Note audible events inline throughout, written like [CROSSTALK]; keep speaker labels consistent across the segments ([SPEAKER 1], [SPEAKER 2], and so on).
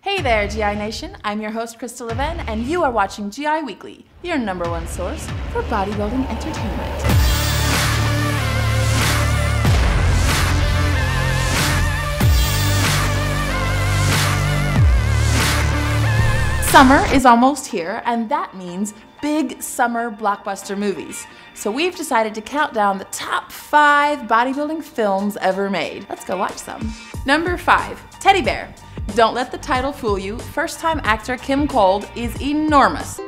[SPEAKER 1] Hey there, GI Nation. I'm your host, Krystal Lavenne, and you are watching GI Weekly, your number one source for bodybuilding entertainment. Summer is almost here, and that means big summer blockbuster movies. So we've decided to count down the top five bodybuilding films ever made. Let's go watch some. Number five, Teddy Bear. Don't let the title fool you. First time actor Kim Kold is enormous.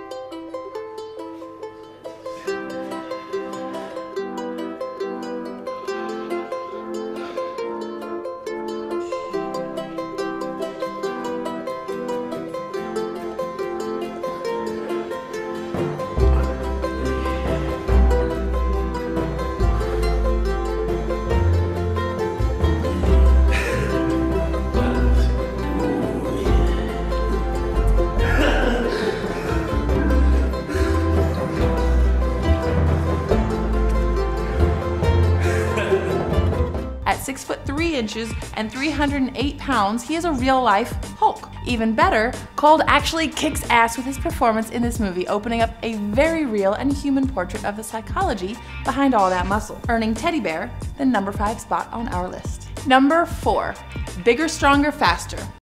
[SPEAKER 1] At 6 foot 3 inches and 308 pounds, he is a real life Hulk. Even better, Kold actually kicks ass with his performance in this movie, opening up a very real and human portrait of the psychology behind all that muscle, earning Teddy Bear the number 5 spot on our list. Number 4 Bigger, Stronger, Faster.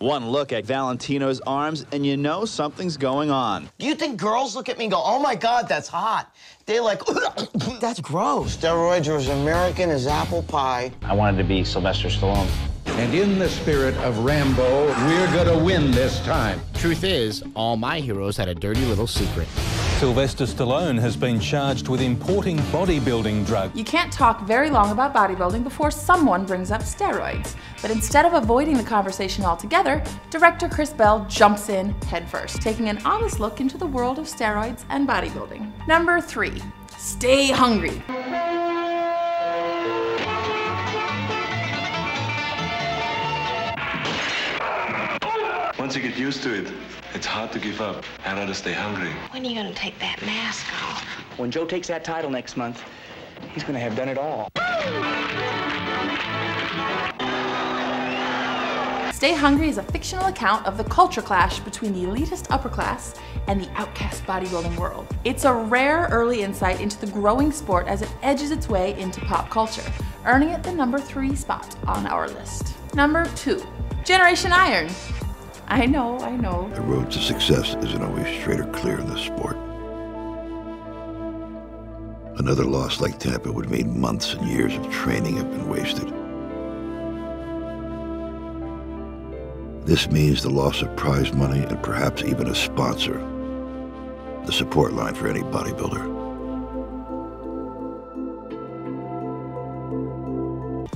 [SPEAKER 2] One look at Valentino's arms, and you know something's going on.
[SPEAKER 3] You think girls look at me and go, oh my God, that's hot? They like, [COUGHS] that's gross. Steroids are as American as apple pie.
[SPEAKER 4] I wanted to be Sylvester Stallone.
[SPEAKER 5] And in the spirit of Rambo, we're gonna win this time.
[SPEAKER 6] Truth is, all my heroes had a dirty little secret.
[SPEAKER 7] Sylvester Stallone has been charged with importing bodybuilding drugs.
[SPEAKER 1] You can't talk very long about bodybuilding before someone brings up steroids. But instead of avoiding the conversation altogether, director Chris Bell jumps in headfirst, taking an honest look into the world of steroids and bodybuilding. Number three, stay hungry.
[SPEAKER 8] Once you get used to it, it's hard to give up. I'd rather stay hungry.
[SPEAKER 9] When are you gonna take that mask off?
[SPEAKER 4] When Joe takes that title next month, he's going to have done it all.
[SPEAKER 1] Stay Hungry is a fictional account of the culture clash between the elitist upper class and the outcast bodybuilding world. It's a rare early insight into the growing sport as it edges its way into pop culture, earning it the number three spot on our list. Number two, Generation Iron. I know, I know.
[SPEAKER 10] The road to success isn't always straight or clear in this sport. Another loss like Tampa would mean months and years of training have been wasted. This means the loss of prize money and perhaps even a sponsor, the support line for any bodybuilder.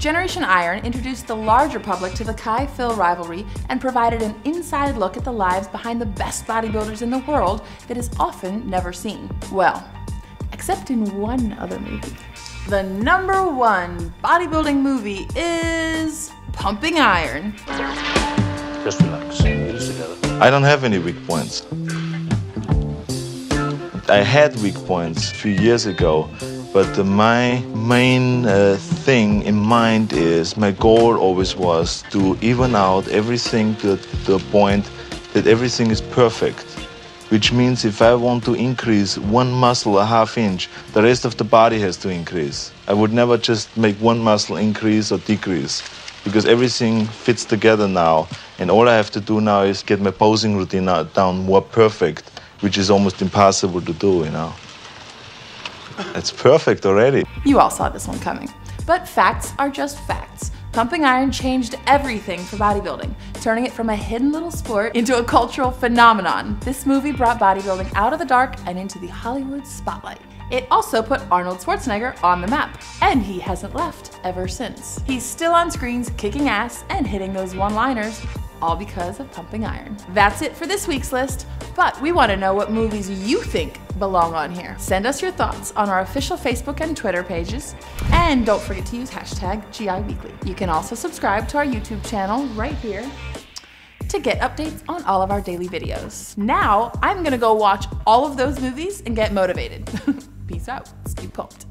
[SPEAKER 1] Generation Iron introduced the larger public to the Kai Phil rivalry and provided an inside look at the lives behind the best bodybuilders in the world that is often never seen. Well, except in one other movie. The number one bodybuilding movie is Pumping Iron.
[SPEAKER 4] Just relax. Get this together.
[SPEAKER 8] I don't have any weak points. I had weak points a few years ago, but uh, my main uh, thing in mind is my goal always was to even out everything to the point that everything is perfect. Which means if I want to increase one muscle a half inch, the rest of the body has to increase. I would never just make one muscle increase or decrease because everything fits together now. And all I have to do now is get my posing routine down more perfect, which is almost impossible to do, you know. It's perfect already.
[SPEAKER 1] You all saw this one coming. But facts are just facts. Pumping Iron changed everything for bodybuilding, turning it from a hidden little sport into a cultural phenomenon. This movie brought bodybuilding out of the dark and into the Hollywood spotlight. It also put Arnold Schwarzenegger on the map, and he hasn't left ever since. He's still on screens kicking ass and hitting those one liners, all because of Pumping Iron. That's it for this week's list, but we want to know what movies you think belong on here. Send us your thoughts on our official Facebook and Twitter pages, and don't forget to use hashtag GI Weekly. You can also subscribe to our YouTube channel right here to get updates on all of our daily videos. Now, I'm gonna go watch all of those movies and get motivated. [LAUGHS] Peace out. Stay pumped.